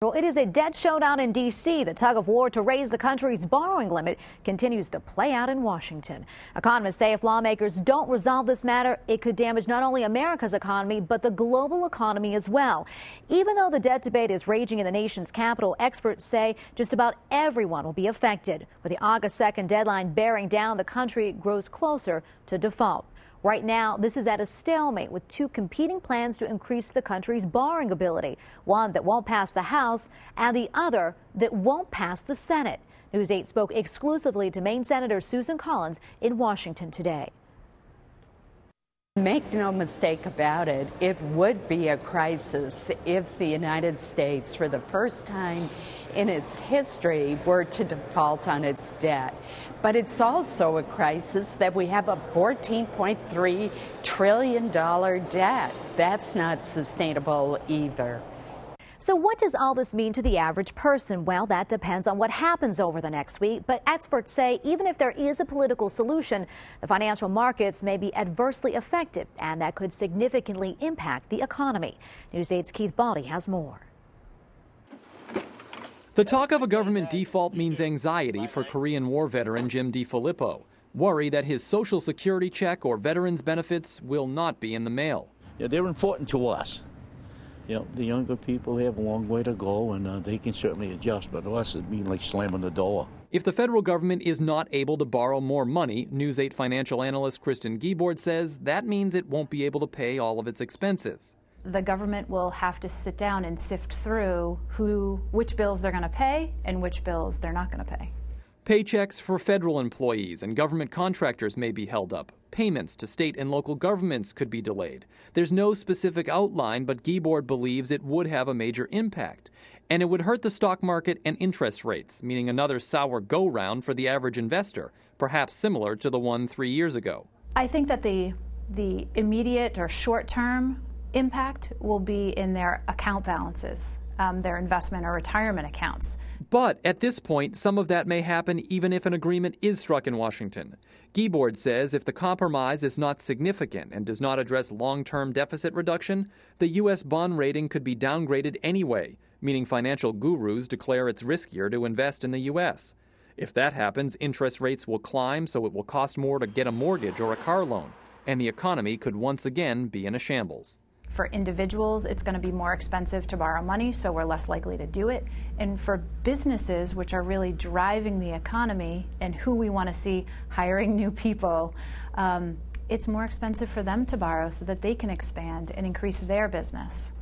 Well, it is a debt showdown in D.C. The tug of war to raise the country's borrowing limit continues to play out in Washington. Economists say if lawmakers don't resolve this matter, it could damage not only America's economy, but the global economy as well. Even though the debt debate is raging in the nation's capital, experts say just about everyone will be affected. With the August 2nd deadline bearing down, the country grows closer to default. Right now, this is at a stalemate with two competing plans to increase the country's borrowing ability one that won't pass the House and the other that won't pass the Senate. News 8 spoke exclusively to Maine Senator Susan Collins in Washington today. Make no mistake about it, it would be a crisis if the United States, for the first time in its history, were to default on its debt. But it's also a crisis that we have a $14.3 trillion debt. That's not sustainable either. So, what does all this mean to the average person? Well, that depends on what happens over the next week. But experts say even if there is a political solution, the financial markets may be adversely affected, and that could significantly impact the economy. News 8's Keith Baldi has more. The talk of a government default means anxiety for Korean War veteran Jim DeFilippo, worry that his Social Security check or veterans benefits will not be in the mail. Yeah, they're important to us. You know, the younger people have a long way to go, and uh, they can certainly adjust. But to us, it'd be like slamming the door. If the federal government is not able to borrow more money, News 8 financial analyst Kristen Giebord says that means it won't be able to pay all of its expenses the government will have to sit down and sift through who, which bills they're going to pay and which bills they're not going to pay. Paychecks for federal employees and government contractors may be held up. Payments to state and local governments could be delayed. There's no specific outline, but Giebord believes it would have a major impact. And it would hurt the stock market and interest rates, meaning another sour go round for the average investor, perhaps similar to the one three years ago. I think that the the immediate or short term impact will be in their account balances, um, their investment or retirement accounts. But at this point, some of that may happen even if an agreement is struck in Washington. Giebord says if the compromise is not significant and does not address long term deficit reduction, the U.S. bond rating could be downgraded anyway, meaning financial gurus declare it's riskier to invest in the U.S. If that happens, interest rates will climb, so it will cost more to get a mortgage or a car loan, and the economy could once again be in a shambles. For individuals, it's going to be more expensive to borrow money, so we're less likely to do it. And for businesses, which are really driving the economy and who we want to see hiring new people, um, it's more expensive for them to borrow so that they can expand and increase their business.